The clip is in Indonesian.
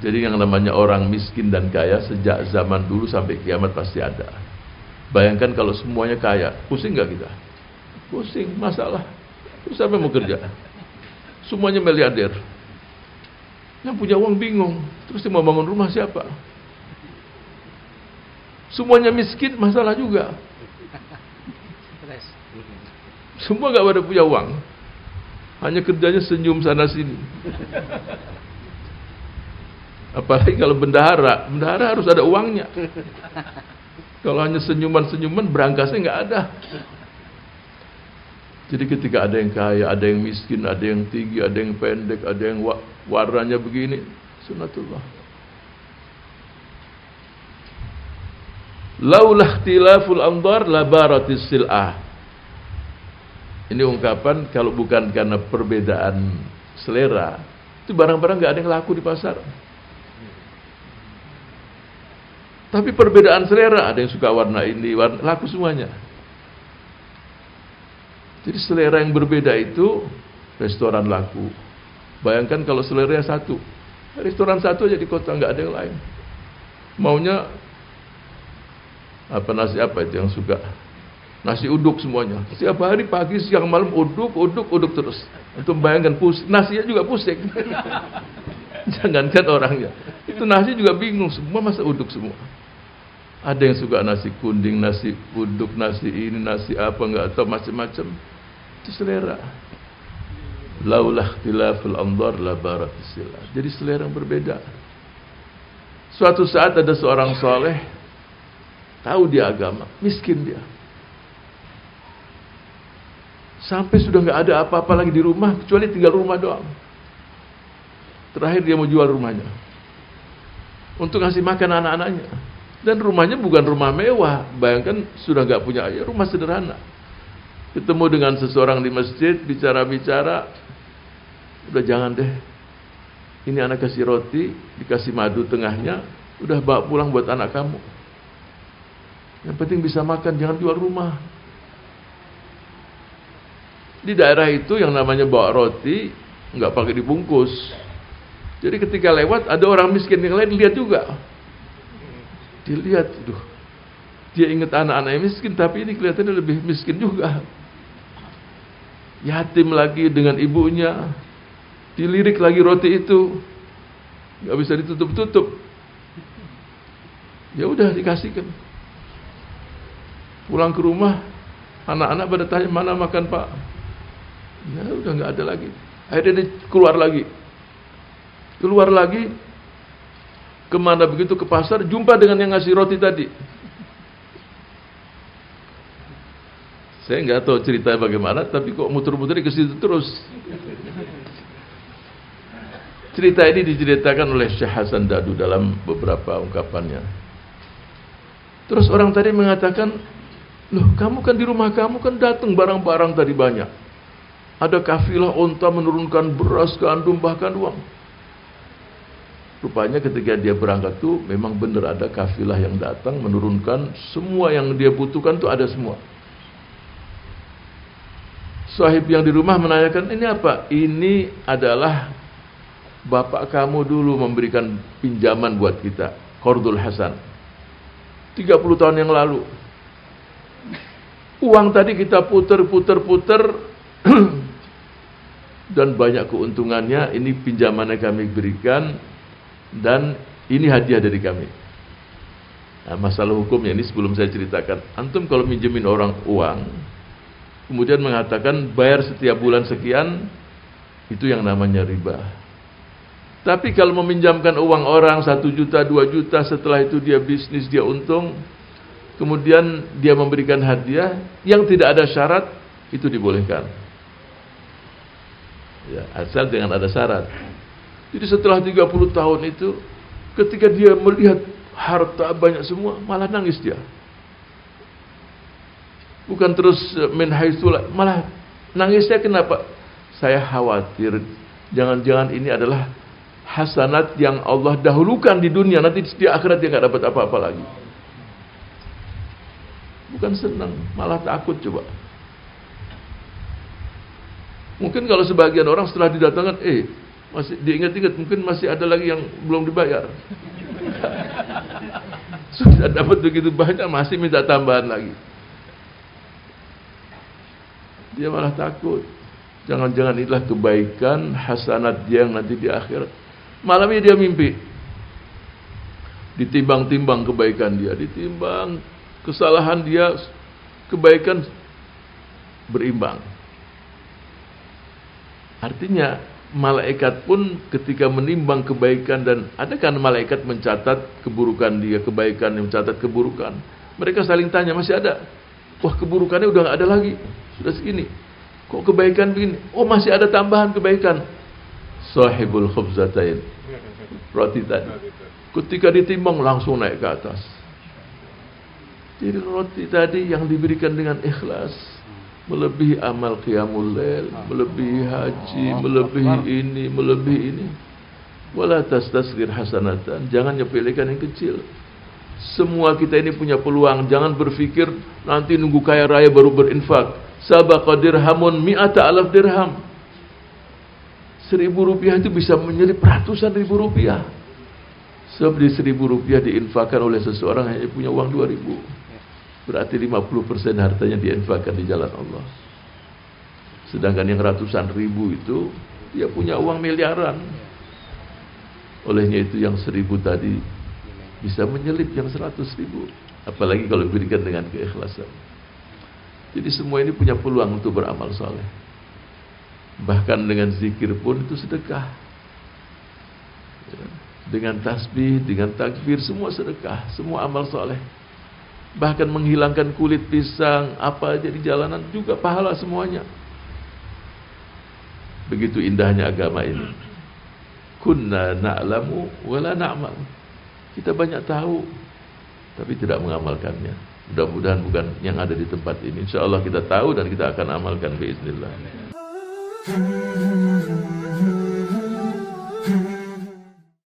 Jadi yang namanya orang miskin dan kaya sejak zaman dulu sampai kiamat pasti ada. Bayangkan kalau semuanya kaya, pusing nggak kita? Pusing, masalah. Terus siapa mau kerja? Semuanya miliarder. Yang punya uang bingung. Terus dia mau bangun rumah siapa? Semuanya miskin, masalah juga. Semua nggak pada punya uang. Hanya kerjanya senyum sana sini. Apalagi kalau bendahara, bendahara harus ada uangnya. Kalau hanya senyuman-senyuman, berangkasnya nggak ada. Jadi ketika ada yang kaya, ada yang miskin, ada yang tinggi, ada yang pendek, ada yang warnanya begini, sunatullah. Laulah tilaful andar labaratis sil'ah. Ini ungkapan kalau bukan karena perbedaan selera, itu barang-barang nggak ada yang laku di pasar. Tapi perbedaan selera, ada yang suka warna ini, warna, laku semuanya. Jadi selera yang berbeda itu restoran laku. Bayangkan kalau selera satu, restoran satu aja di kota nggak ada yang lain. Maunya apa nasi apa itu yang suka nasi uduk semuanya. Setiap hari pagi, siang, malam uduk, uduk, uduk terus. Untuk bayangkan pus, nasinya juga pusing. Jangankan orangnya, itu nasi juga bingung semua masa uduk semua. Ada yang suka nasi kuning, nasi uduk, nasi ini, nasi apa enggak tahu macam-macam. Itu selera. Laulah tilaful andar la baratisilah. Jadi selera yang berbeda. Suatu saat ada seorang soleh tahu dia agama, miskin dia. Sampai sudah nggak ada apa-apa lagi di rumah kecuali tinggal rumah doang. Terakhir dia mau jual rumahnya untuk ngasih makan anak-anaknya. Dan rumahnya bukan rumah mewah, bayangkan sudah nggak punya ayah, rumah sederhana. Ketemu dengan seseorang di masjid, bicara-bicara, udah jangan deh. Ini anak kasih roti, dikasih madu tengahnya, udah bawa pulang buat anak kamu. Yang penting bisa makan, jangan jual rumah. Di daerah itu yang namanya bawa roti, nggak pakai dibungkus. Jadi ketika lewat ada orang miskin yang lain lihat juga dilihat, duh, dia ingat anak-anak miskin, tapi ini kelihatannya lebih miskin juga. Yatim lagi dengan ibunya, dilirik lagi roti itu, nggak bisa ditutup-tutup. Ya udah dikasihkan. Pulang ke rumah, anak-anak pada tanya mana makan pak? Ya udah nggak ada lagi. Akhirnya dia keluar lagi, keluar lagi, Ke mana begitu ke pasar, jumpa dengan yang ngasih roti tadi. Saya nggak tahu ceritanya bagaimana, tapi kok muter-muter ke situ terus. Cerita ini diceritakan oleh Syekh Hasan Dadu dalam beberapa ungkapannya. Terus orang tadi mengatakan, loh kamu kan di rumah kamu kan datang barang-barang tadi banyak. Ada kafilah onta menurunkan beras, gandum, bahkan uang. Rupanya ketika dia berangkat tuh memang benar ada kafilah yang datang menurunkan semua yang dia butuhkan tuh ada semua. Sahib yang di rumah menanyakan ini apa? Ini adalah bapak kamu dulu memberikan pinjaman buat kita, Kordul Hasan. 30 tahun yang lalu. Uang tadi kita puter-puter-puter dan banyak keuntungannya. Ini pinjamannya kami berikan dan ini hadiah dari kami. Nah, masalah hukumnya ini sebelum saya ceritakan. Antum kalau minjemin orang uang, kemudian mengatakan bayar setiap bulan sekian, itu yang namanya riba. Tapi kalau meminjamkan uang orang satu juta, dua juta, setelah itu dia bisnis, dia untung, kemudian dia memberikan hadiah yang tidak ada syarat, itu dibolehkan. Ya, asal dengan ada syarat. Jadi setelah 30 tahun itu ketika dia melihat harta banyak semua malah nangis dia. Bukan terus eh, main haitsulah, malah nangisnya kenapa? Saya khawatir jangan-jangan ini adalah hasanat yang Allah dahulukan di dunia nanti di akhirat dia nggak dapat apa-apa lagi. Bukan senang, malah takut coba. Mungkin kalau sebagian orang setelah didatangkan, eh Masih diingat-ingat mungkin masih ada lagi yang belum dibayar. Sudah dapat begitu banyak masih minta tambahan lagi. Dia malah takut. Jangan-jangan inilah kebaikan hasanat dia yang nanti di akhirat. Malamnya dia mimpi. Ditimbang-timbang kebaikan dia, ditimbang kesalahan dia, kebaikan berimbang. Artinya malaikat pun ketika menimbang kebaikan dan ada kan malaikat mencatat keburukan dia, kebaikan yang mencatat keburukan. Mereka saling tanya, masih ada? Wah keburukannya udah gak ada lagi. Sudah segini. Kok kebaikan begini? Oh masih ada tambahan kebaikan. Sahibul khubzatain. Roti tadi. Ketika ditimbang langsung naik ke atas. Jadi roti tadi yang diberikan dengan ikhlas melebihi amal qiyamul lail, melebihi haji, melebihi ini, melebihi ini. Wala tastasghir hasanatan, jangan nyepelekan yang kecil. Semua kita ini punya peluang, jangan berpikir nanti nunggu kaya raya baru berinfak. Sabaqa dirhamun mi'ata alaf dirham. Seribu rupiah itu bisa menyelip ratusan ribu rupiah. Sebab di seribu rupiah diinfakkan oleh seseorang hanya punya uang dua ribu. Berarti 50% hartanya diinfakkan di jalan Allah. Sedangkan yang ratusan ribu itu dia punya uang miliaran. Olehnya itu yang seribu tadi bisa menyelip yang seratus ribu. Apalagi kalau diberikan dengan keikhlasan. Jadi semua ini punya peluang untuk beramal soleh. Bahkan dengan zikir pun itu sedekah. Dengan tasbih, dengan takbir, semua sedekah, semua amal soleh bahkan menghilangkan kulit pisang, apa aja di jalanan juga pahala semuanya. Begitu indahnya agama ini. Kunna na'lamu wala na'mal. Kita banyak tahu tapi tidak mengamalkannya. Mudah-mudahan bukan yang ada di tempat ini. Insya Allah kita tahu dan kita akan amalkan biiznillah.